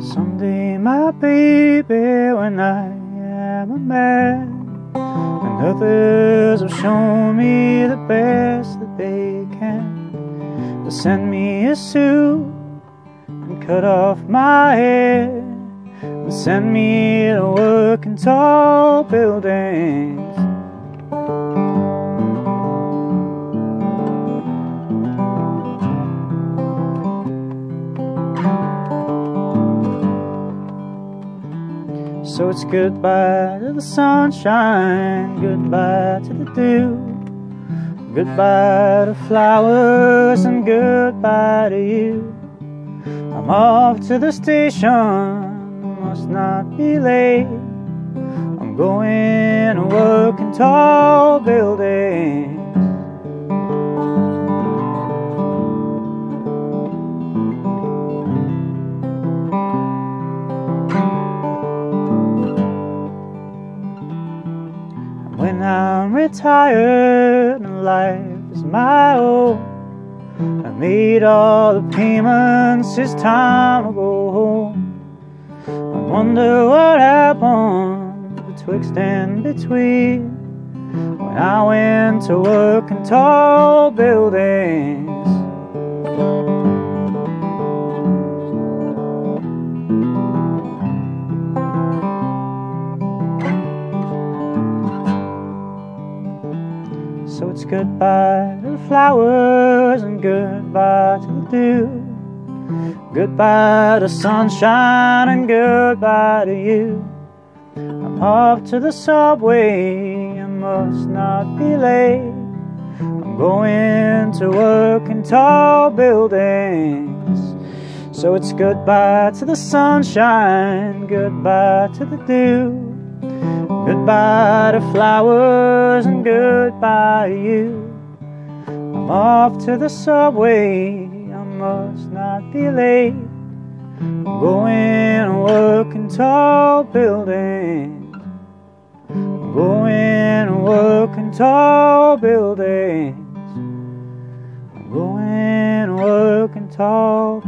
Someday, my baby, when I am a man, and others will show me the best that they can, they'll send me a suit and cut off my hair, and send me to work in tall buildings. So it's goodbye to the sunshine, goodbye to the dew, goodbye to flowers, and goodbye to you. I'm off to the station, must not be late. I'm going to work in tall buildings. When I'm retired and life is my own, I made all the payments, it's time to go home. I wonder what happened betwixt and between when I went to work in tall buildings. Goodbye to the flowers and goodbye to the dew. Goodbye to sunshine and goodbye to you. I'm off to the subway, I must not be late. I'm going to work in tall buildings. So it's goodbye to the sunshine, goodbye to the dew. Goodbye to flowers and goodbye you. I'm off to the subway, I must not be late. I'm going to work in tall buildings. I'm going to work in tall buildings. I'm going to work in tall